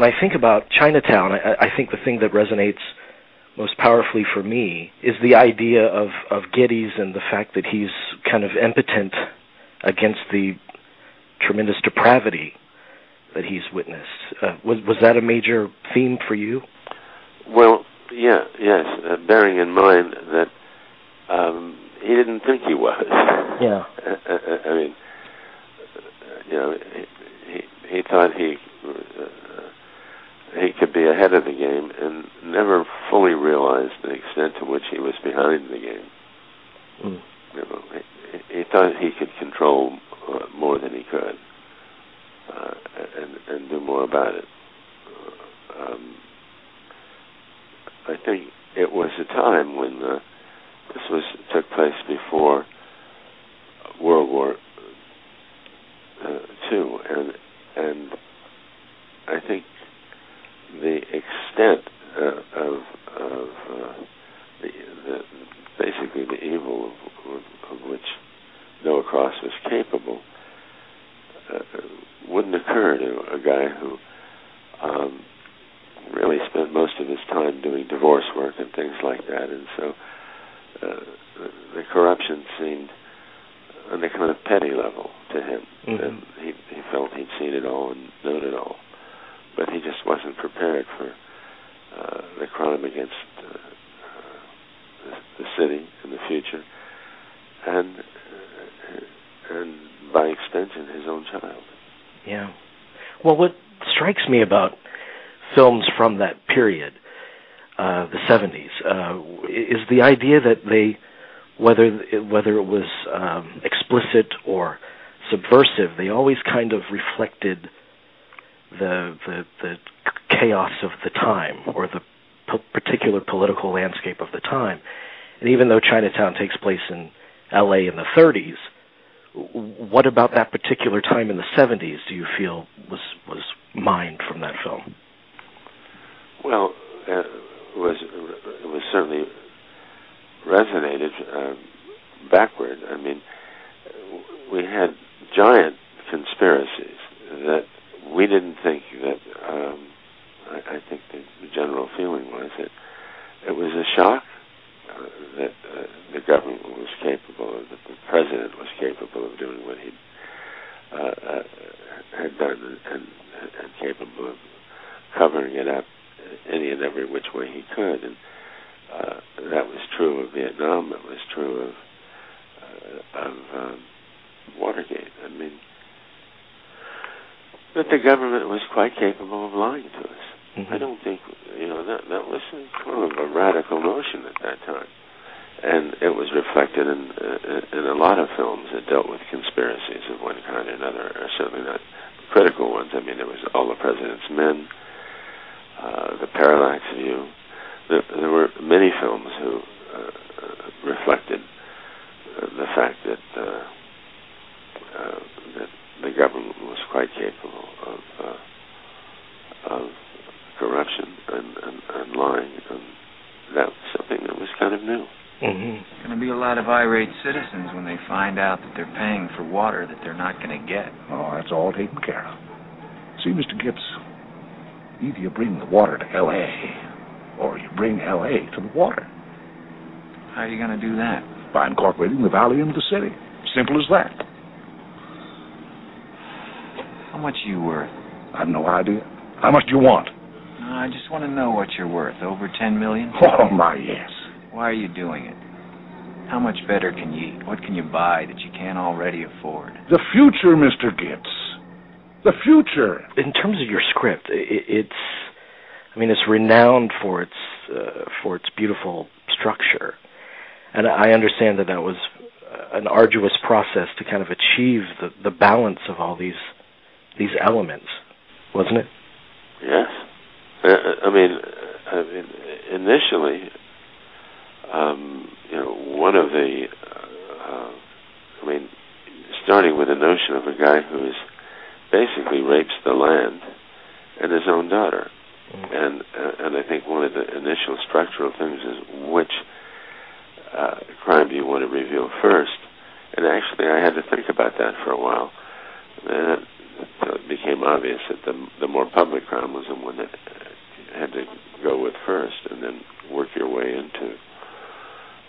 when I think about Chinatown, I, I think the thing that resonates most powerfully for me is the idea of of Gittes and the fact that he's kind of impotent against the tremendous depravity that he's witnessed. Uh, was was that a major theme for you? Well, yeah, yes. Uh, bearing in mind that um, he didn't think he was. Yeah. Uh, uh, I mean, you know, he he, he thought he he could be ahead of the game and never fully realized the extent to which he was behind the game. Mm. You know, he, he thought he could control uh, more than he could uh, and and do more about it. Um, I think it was a time when uh, this was took place before World War uh, Two, and and I think the extent uh, of of uh, the, the basically the evil of, of, which Noah Cross was capable uh, wouldn't occur to a guy who um, really spent most of his time doing divorce work and things like that, and so uh, the corruption seemed on a kind of petty level to him, mm-hmm. and he, he felt he'd seen it all and known it all, but he just wasn't prepared for uh, the crime against uh, the, the city in the future, and uh, and by extension, his own child. Yeah. Well, what strikes me about films from that period, uh, the 70s, uh, is the idea that they, whether whether it was um, explicit or subversive, they always kind of reflected the the, the chaos of the time or the p- particular political landscape of the time. And even though Chinatown takes place in L.A. in the 30s, what about that particular time in the 70s do you feel was was mined from that film? Well, uh, it was it was certainly resonated uh, backward. I mean, we had giant conspiracies that we didn't think that. Um, I, I think the, the general feeling was that it was a shock uh, that uh, the government was capable, of, that the president was capable of doing what he uh, uh, had done, and, and capable of covering it up any and every which way he could. And uh, that was true of Vietnam. It was true of uh, of um, Watergate. That the government was quite capable of lying to us. Mm-hmm. I don't think you know that that was kind of a radical notion at that time, and it was reflected in uh, in a lot of films that dealt with conspiracies of one kind or another, or certainly not critical ones. I mean, there was All the President's Men, uh, The Parallax View. There, there were many films who uh, reflected uh, the fact that uh, uh, that the government was quite capable of uh, of corruption and, and, and lying, and that was something that was kind of new. Mm-hmm. There's going to be a lot of irate citizens when they find out that they're paying for water that they're not going to get. Oh, that's all taken care of. See, Mr. Gibbs, either you bring the water to L.A. or you bring L.A. to the water. How are you going to do that? By incorporating the valley into the city. Simple as that. How much are you worth? I've no idea. How much do you want? No, I just want to know what you're worth. Over ten million? Oh, my, yes. Why are you doing it? How much better can you eat? What can you buy that you can't already afford? The future, Mr. Gibbs. The future. In terms of your script, it, it's, I mean, it's renowned for its uh, for its beautiful structure, and I understand that that was an arduous process to kind of achieve the, the balance of all these these elements, wasn't it? Yes. Uh, I mean, I mean, initially, um, you know, one of the, uh, I mean, starting with the notion of a guy who is basically rapes the land and his own daughter, mm-hmm. and uh, and I think one of the initial structural things is which uh, crime do you want to reveal first? And actually, I had to think about that for a while. And it became became obvious that the the more public crime was the one that had to go with first, and then work your way into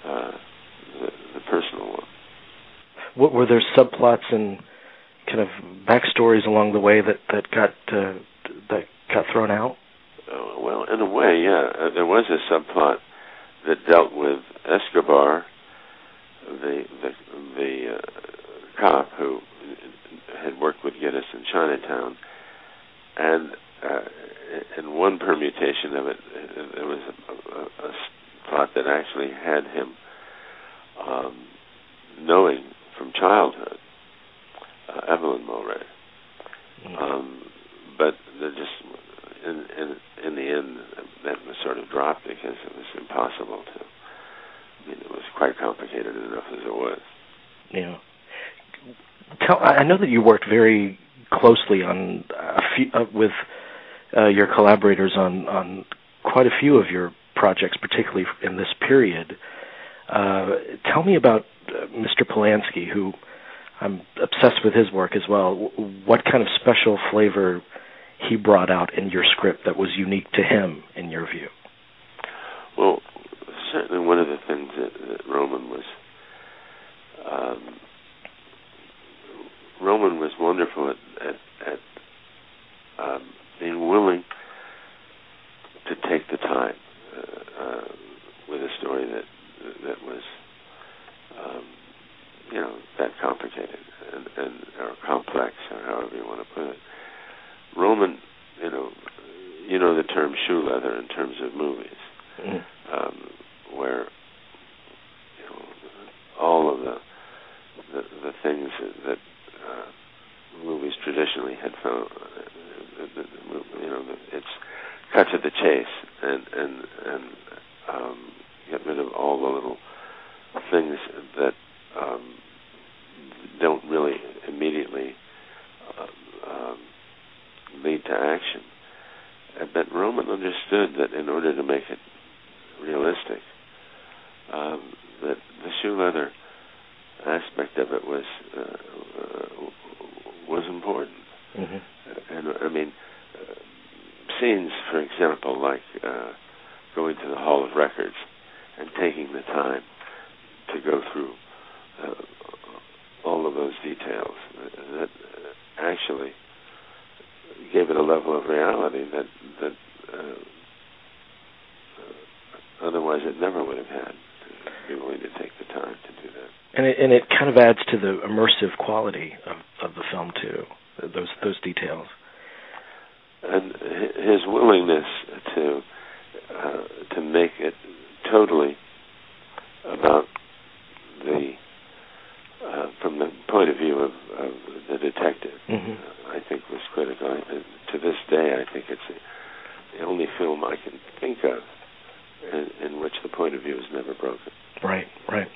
uh, the, the personal one. What were there subplots and kind of backstories along the way that that got uh, that got thrown out? Uh, well, in a way, yeah. Uh, there was a subplot that dealt with Escobar, the the the uh, cop who had worked with Gittes in Chinatown, and uh, in one permutation of it, there was a, a, a plot that actually had him um, knowing from childhood uh, Evelyn Mulwray. Mm-hmm. Um, but just in, in in the end, that was sort of dropped because it was impossible to. I mean, it was quite complicated enough as it was. Yeah. Tell, I know that you worked very closely on a few, uh, with uh, your collaborators on on quite a few of your projects, particularly in this period. Uh, tell me about uh, Mr. Polanski, who I'm obsessed with his work as well. What kind of special flavor he brought out in your script that was unique to him, in your view? Well, certainly one of the things that, that Roman was um, Roman was wonderful at at, at um, being willing to take the time uh, uh, with a story that that was um, you know that complicated and, and or complex or however you want to put it. Roman, you know, you know the term shoe leather in terms of movies, mm. um, where you know all of the the, the things that, that uh, movies traditionally had found, uh, the, the, you know, it's cut to the chase and and and um, get rid of all the little things that um, don't really immediately uh, um, lead to action. But Roman understood that in order to make it realistic, um, that the shoe leather aspect of it was uh, uh, was important. Mm-hmm. And I mean, uh, scenes, for example, like uh, going to the Hall of Records and taking the time to go through uh, all of those details that actually gave it a level of reality that that uh, otherwise it never would have had to be willing to take the time to do that. And it, and it kind of adds to the immersive quality of, of the film too. Those those details. And his willingness to uh, to make it totally about the uh, from the point of view of, of the detective, mm-hmm. uh, I think was critical. And to this day, I think it's the only film I can think of in, in which the point of view is never broken. Right, right.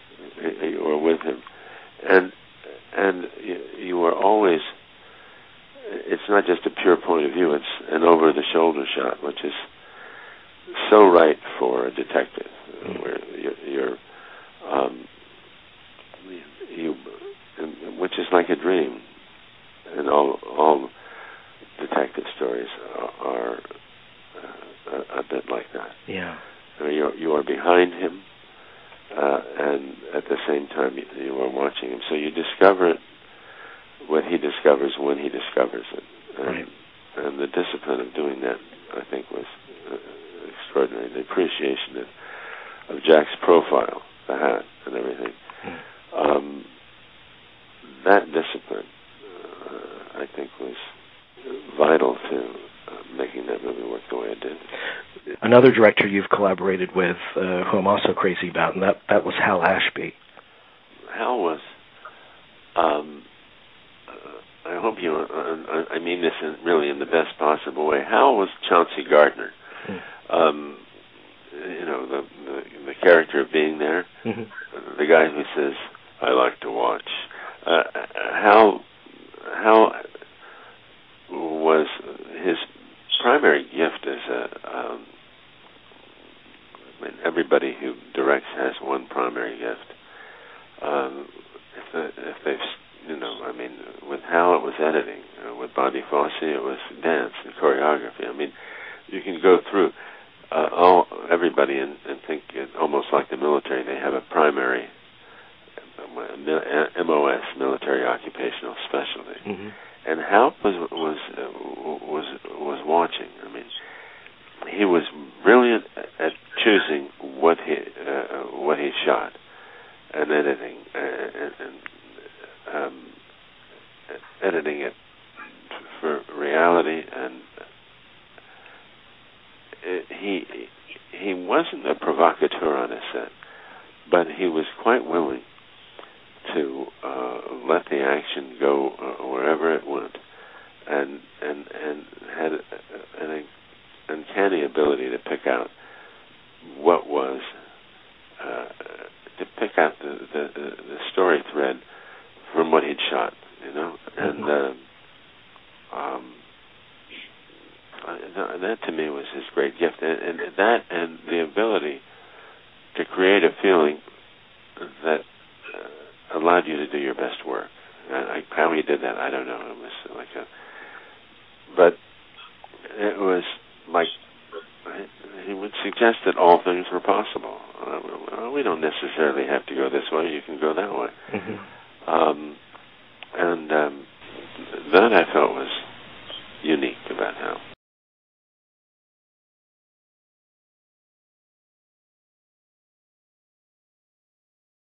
Were with him, and and you, you were always. It's not just a pure point of view; it's an over-the-shoulder shot, which is so right for a detective, mm-hmm. where you're, you're um, you, which is like a dream, and all all detective stories are, are uh, a, a bit like that. Yeah, you you are behind him, uh, and at the same time you, you are watching him. So you discover it what he discovers when he discovers it, and, right. and the discipline of doing that, I think, was uh, extraordinary. The appreciation of, of Jack's profile, the hat, and everything. Mm. Um, that discipline, uh, I think, was vital to uh, making that movie work the way it did. Another director you've collaborated with, uh, who I'm also crazy about, and that that was Hal Ashby. Hal was. Um, uh, I hope you. Uh, I mean this in, really in the best possible way. Hal was Chauncey Gardiner. Mm. Um, you know the, the the character of being there, mm-hmm. the guy who says, "I like to watch." Uh, how how was his primary gift as a um, I mean, everybody who directs has one primary gift. Um, if, the, if they've you know, I mean, with Hal it was editing. Uh, with Bobby Fosse it was dance and choreography. I mean, you can go through uh, all everybody and, and think it, almost like the military. They have a primary uh, MOS, military occupational specialty, Mm-hmm. and Hal was was uh, was was watching. I mean, he was brilliant at choosing what he uh, what he shot and editing uh, and, and um, editing it for reality and it, he he wasn't a provocateur on a set, but he was quite willing to uh, let the action go uh, wherever it went, and and and had an uncanny ability to pick out what was uh, to pick out the, the the story thread from what he'd shot, you know, and. Uh, um, uh, that to me was his gift, and, and that and the ability to create a feeling that uh, allowed you to do your best work. And I, how he did that, I don't know. It was like a, but it was like he would suggest that all things were possible. Uh, we don't necessarily have to go this way. You can go that way. Mm-hmm. Um, and um, that I felt was unique about Hal.